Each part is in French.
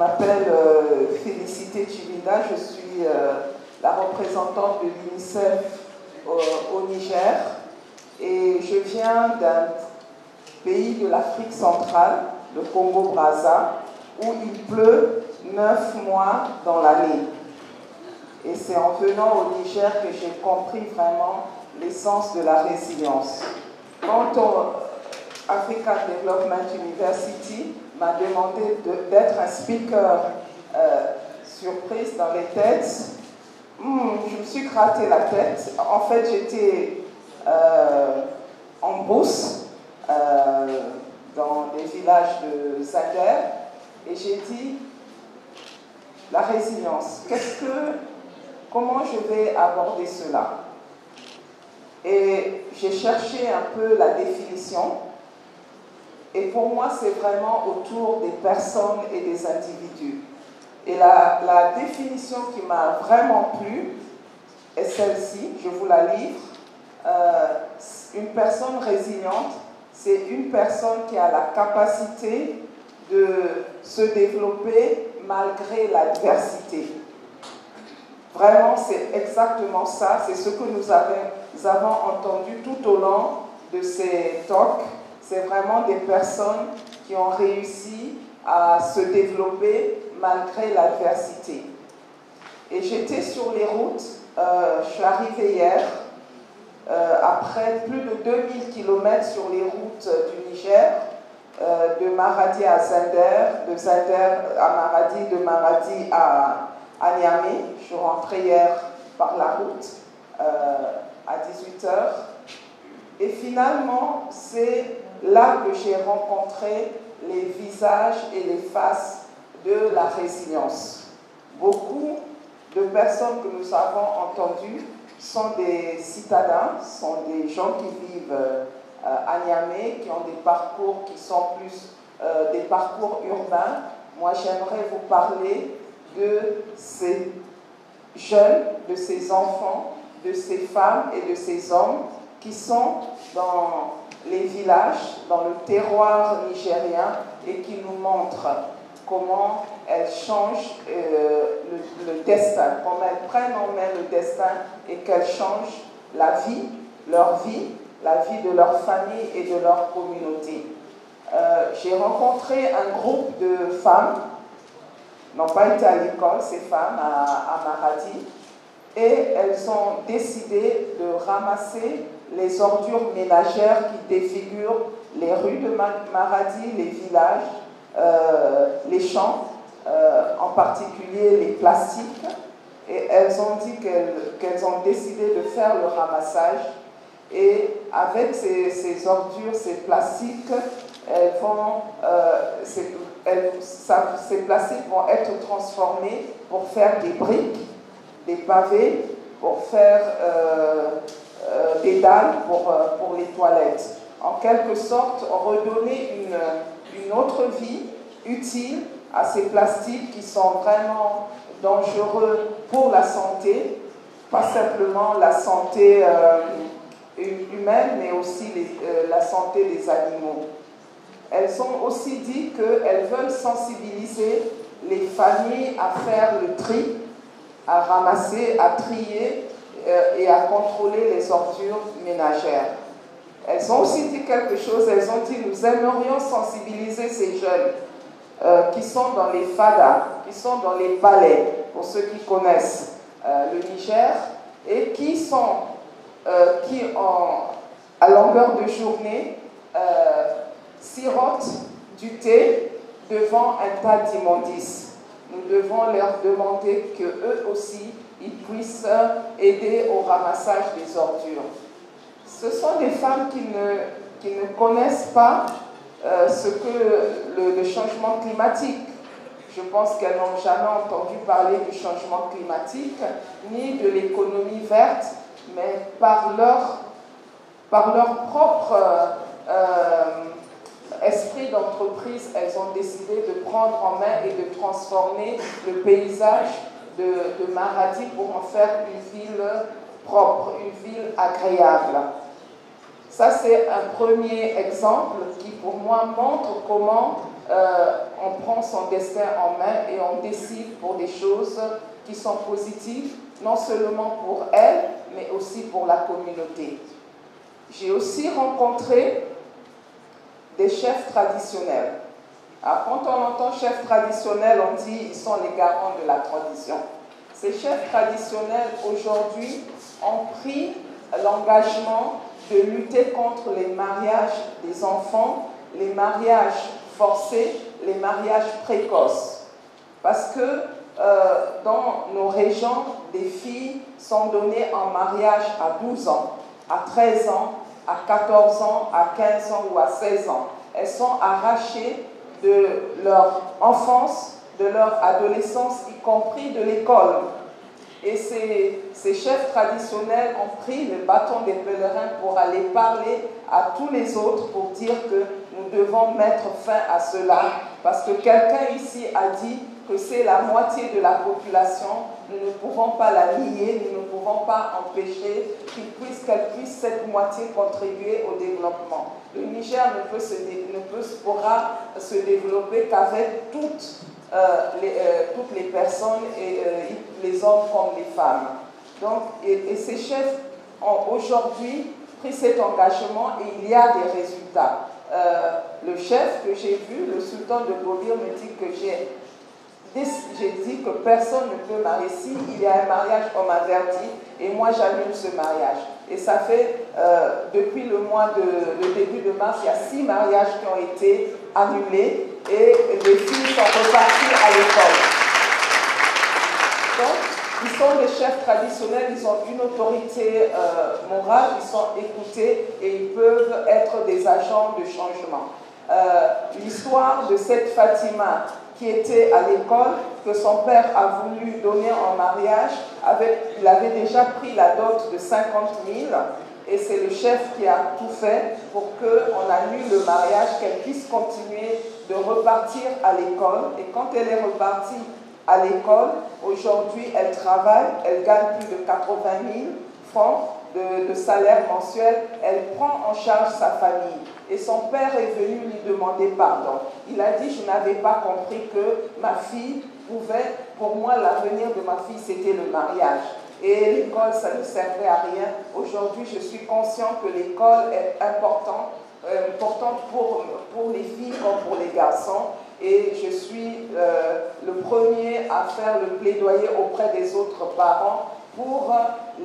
m'appelle euh, Félicité Chibinda, je suis euh, la représentante de l'UNICEF au, Niger et je viens d'un pays de l'Afrique centrale, le Congo-Braza, où il pleut neuf mois dans l'année. Et c'est en venant au Niger que j'ai compris vraiment l'essence de la résilience. Quand on, African Development University m'a demandé d'être un speaker euh, surprise dans les têtes, hmm, je me suis gratté la tête. En fait, j'étais euh, en brousse euh, dans les villages de Zader et j'ai dit la résilience. Comment je vais aborder cela? Et j'ai cherché un peu la définition. Et pour moi, c'est vraiment autour des personnes et des individus. Et la, définition qui m'a vraiment plu est celle-ci, je vous la livre. Euh, une personne résiliente, c'est une personne qui a la capacité de se développer malgré l'adversité. Vraiment, c'est exactement ça, c'est ce que nous avons, entendu tout au long de ces talks. C'est vraiment des personnes qui ont réussi à se développer malgré l'adversité. Et j'étais sur les routes, euh, je suis arrivée hier, euh, après plus de 2000 km sur les routes du Niger, euh, de Maradi à Zender, de Zender à Maradi, de Maradi à, à Niamey. Je suis rentrée hier par la route à 18h. Et finalement, c'est là que j'ai rencontré les visages et les faces de la résilience. Beaucoup de personnes que nous avons entendues sont des citadins, sont des gens qui vivent euh, à Niamey, qui ont des parcours qui sont plus euh, des parcours urbains. Moi, j'aimerais vous parler de ces jeunes, de ces enfants, de ces femmes et de ces hommes qui sont dans les villages, dans le terroir nigérien et qui nous montrent comment elles changent euh, le, le, destin, comment elles prennent en main le destin et qu'elles changent la vie, leur vie, la vie de leur famille et de leur communauté. Euh, j'ai rencontré un groupe de femmes, n'ont pas été à l'école, ces femmes, à, à Maradi, et elles ont décidé de ramasser les ordures ménagères qui défigurent les rues de Maradi, les villages, euh, les champs, euh, en particulier les plastiques. Et elles ont dit qu'elles ont décidé de faire le ramassage. Et avec ces, ces ordures, ces plastiques, elles vont, euh, ces, elles, ça, ces plastiques vont être transformés pour faire des briques, des pavés, pour faire des dalles pour, euh, pour les toilettes. En quelque sorte, redonner une, une autre vie utile à ces plastiques qui sont vraiment dangereux pour la santé, pas simplement la santé euh, humaine, mais aussi euh, la santé des animaux. Elles ont aussi dit qu'elles veulent sensibiliser les familles à faire le tri, à ramasser, à trier euh, et à contrôler les ordures ménagères. Elles ont aussi dit quelque chose, elles ont dit nous aimerions sensibiliser ces jeunes euh, qui sont dans les fadas, qui sont dans les palais, pour ceux qui connaissent euh, le Niger, et qui sont, euh, qui en, à longueur de journée, sirotent du thé devant un tas d'immondices. Nous devons leur demander que eux aussi, ils puissent aider au ramassage des ordures. Ce sont des femmes qui ne, qui ne connaissent pas euh, ce que le, changement climatique. Je pense qu'elles n'ont jamais entendu parler du changement climatique, ni de l'économie verte, mais par leur, par leur propre euh, esprit d'entreprise, elles ont décidé de prendre en main et de transformer le paysage de, Maradi pour en faire une ville propre, une ville agréable. Ça, c'est un premier exemple qui, pour moi, montre comment euh, on prend son destin en main et on décide pour des choses qui sont positives, non seulement pour elle, mais aussi pour la communauté. J'ai aussi rencontré des chefs traditionnels. Quand on entend chef traditionnel, on dit ils sont les garants de la tradition. Ces chefs traditionnels aujourd'hui ont pris l'engagement de lutter contre les mariages des enfants, les mariages forcés, les mariages précoces. Parce que euh, dans nos régions, des filles sont données en mariage à 12 ans, à 13 ans, à 14 ans, à 15 ans ou à 16 ans. Elles sont arrachées de leur enfance, de leur adolescence, y compris de l'école. Et ces, ces, chefs traditionnels ont pris le bâton des pèlerins pour aller parler à tous les autres pour dire que nous devons mettre fin à cela. Parce que quelqu'un ici a dit que c'est la moitié de la population. Nous ne pouvons pas la nier, nous ne pouvons pas empêcher qu'elle puisse cette moitié contribuer au développement. Le Niger ne, pourra se développer qu'avec toutes, euh, euh, les personnes, et, euh, les hommes comme les femmes. Donc, et, ces chefs ont aujourd'hui pris cet engagement et il y a des résultats. Le chef que j'ai vu, le sultan de Bobir, me dit que j'ai j'ai dit que personne ne peut marier. Si il y a un mariage, on m'avertit et moi j'annule ce mariage. Et ça fait, euh, depuis le mois de, le début de mars, il y a six mariages qui ont été annulés et les filles sont reparties à l'école. Donc, ils sont des chefs traditionnels, ils ont une autorité euh, morale, ils sont écoutés et ils peuvent être des agents de changement. Euh, L'histoire de cette Fatima qui était à l'école, que son père a voulu donner en mariage, il avait déjà pris la dot de 50 000 et c'est le chef qui a tout fait pour qu'on annule le mariage, qu'elle puisse continuer de repartir à l'école. Et quand elle est repartie à l'école, aujourd'hui elle travaille, elle gagne plus de 80 000 francs de, salaire mensuel, elle prend en charge sa famille. Et son père est venu lui demander pardon. Il a dit, je n'avais pas compris que ma fille pouvait, pour moi, l'avenir de ma fille, c'était le mariage. Et l'école, ça ne servait à rien. Aujourd'hui, je suis conscient que l'école est importante, euh, importante pour, pour les filles comme pour les garçons. Et je suis euh, le premier à faire le plaidoyer auprès des autres parents pour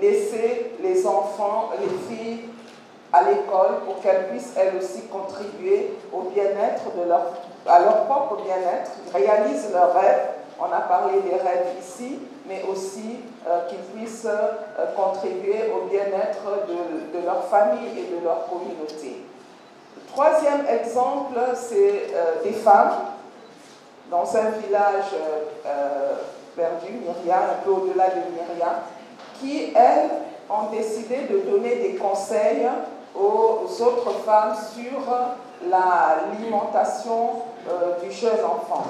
laisser les enfants, les filles à l'école pour qu'elles puissent elles aussi contribuer au bien-être de leur, à leur propre bien-être, réalisent leurs rêves. On a parlé des rêves ici, mais aussi euh, qu'ils puissent euh, contribuer au bien-être de, de, leur famille et de leur communauté. Troisième exemple, c'est euh, des femmes dans un village perdu, Myria, un peu au-delà de Myria, qui, elles, ont décidé de donner des conseils aux autres femmes sur l'alimentation euh, du jeune enfant.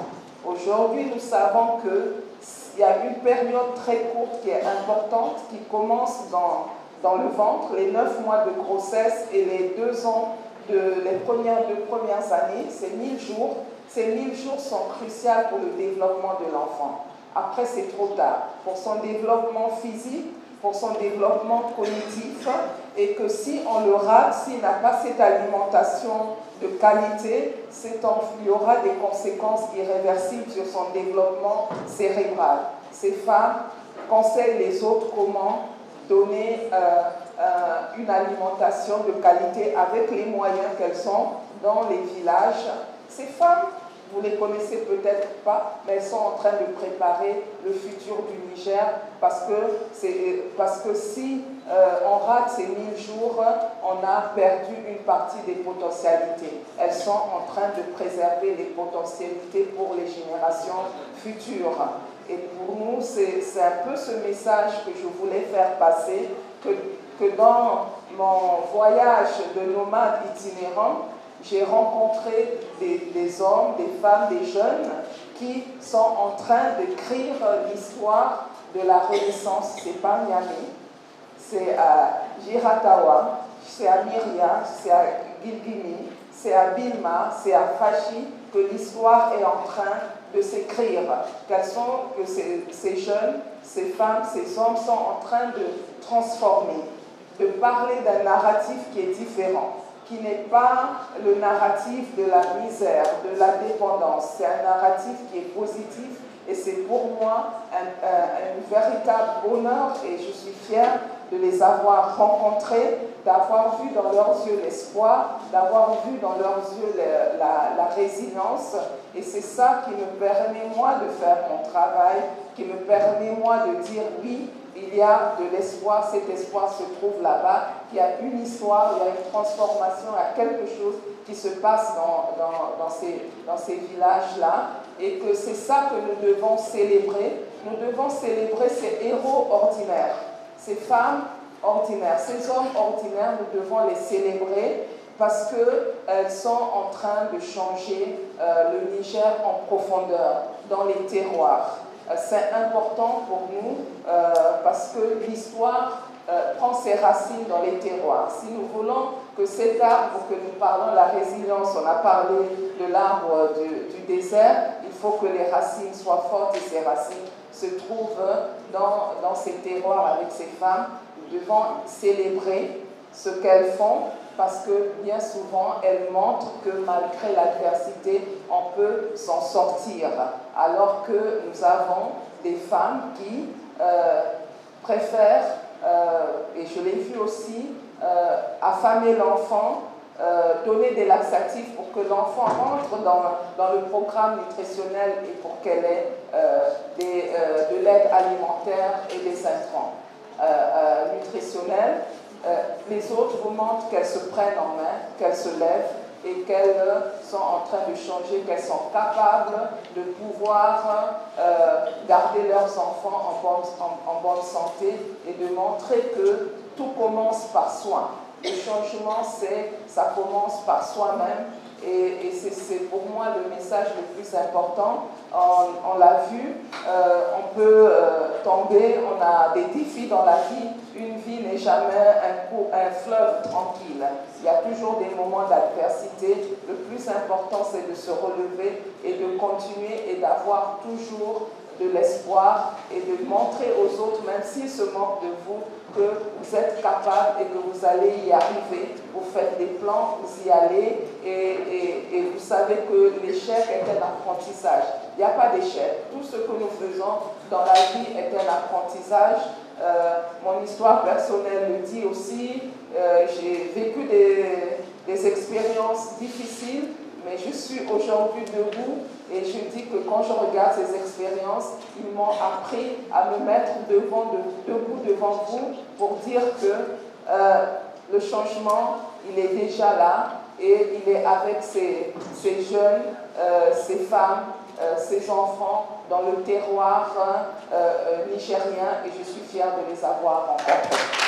Aujourd'hui, nous savons qu'il y a une période très courte qui est importante, qui commence dans, dans le ventre, les neuf mois de grossesse et les deux ans de les premières deux premières années, ces 1000 jours. Ces 1000 jours sont cruciaux pour le développement de l'enfant. Après, c'est trop tard. Pour son développement physique, pour son développement cognitif et que si on le rate, s'il n'a pas cette alimentation de qualité, il y aura des conséquences irréversibles sur son développement cérébral. Ces femmes conseillent les autres comment donner euh, euh, une alimentation de qualité avec les moyens qu'elles sont dans les villages. Ces femmes vous les connaissez peut-être pas, mais elles sont en train de préparer le futur du Niger parce que, parce que si euh, on rate ces 1000 jours, on a perdu une partie des potentialités. Elles sont en train de préserver les potentialités pour les générations futures. Et pour nous, c'est un peu ce message que je voulais faire passer, que, que dans mon voyage de nomade itinérant, j'ai rencontré des, hommes, des femmes, des jeunes qui sont en train d'écrire l'histoire de la Renaissance. C'est pas c'est à Giratawa, c'est à Myria, c'est à Gilgini, c'est à Bilma, c'est à Fachi que l'histoire est en train de s'écrire. Quels ces jeunes, ces femmes, ces hommes sont en train de transformer, de parler d'un narratif qui est différent qui n'est pas le narratif de la misère, de la dépendance. C'est un narratif qui est positif et c'est pour moi un, véritable honneur et je suis fière de les avoir rencontrés, d'avoir vu dans leurs yeux l'espoir, d'avoir vu dans leurs yeux la résilience. Et c'est ça qui me permet, moi, de faire mon travail, qui me permet, moi, de dire oui, il y a de l'espoir, cet espoir se trouve là-bas, il y a une histoire, il y a une transformation, il y a quelque chose qui se passe dans, ces villages-là, et que c'est ça que nous devons célébrer. Nous devons célébrer ces héros ordinaires, ces femmes ordinaires, ces hommes ordinaires, nous devons les célébrer parce qu'elles sont en train de changer euh, le Niger en profondeur, dans les terroirs. Euh, c'est important pour nous euh, parce que l'histoire euh, prend ses racines dans les terroirs. Si nous voulons que cet arbre que nous parlons, la résilience, on a parlé de l'arbre du, désert, il faut que les racines soient fortes et ces racines se trouvent dans, dans ces terroirs avec ces femmes. Nous devons célébrer ce qu'elles font parce que bien souvent, elles montrent que malgré l'adversité, on peut s'en sortir. Alors que nous avons des femmes qui euh, préfèrent, euh, et je l'ai vu aussi, euh, affamer l'enfant, donner des laxatifs pour que l'enfant rentre dans, le programme nutritionnel et pour qu'elle ait de l'aide alimentaire et des intrants nutritionnels. Les autres vous montrent qu'elles se prennent en main, qu'elles se lèvent et qu'elles sont en train de changer, qu'elles sont capables de pouvoir euh, garder leurs enfants en bonne, santé et de montrer que tout commence par soi. Le changement, c'est, ça commence par soi-même et, c'est pour moi le message le plus important. On, l'a vu, euh, on peut euh, tomber, on a des défis dans la vie. Une vie n'est jamais un, coup, un fleuve tranquille. Il y a toujours des moments d'adversité. Le plus important, c'est de se relever et de continuer et d'avoir toujours de l'espoir et de montrer aux autres, même s'ils se moquent de vous, que vous êtes capable et que vous allez y arriver. Vous faites des plans, vous y allez et, vous savez que l'échec est un apprentissage. Il n'y a pas d'échec. Tout ce que nous faisons dans la vie est un apprentissage. Euh, mon histoire personnelle le dit aussi. Euh, J'ai vécu des expériences difficiles mais je suis aujourd'hui debout et je dis que quand je regarde ces expériences, ils m'ont appris à me mettre devant, de, debout devant vous pour dire que euh, le changement, il est déjà là et il est avec ces, ces jeunes, euh, ces femmes, euh, ces enfants dans le terroir euh, nigérien et je suis fière de les avoir rencontrés.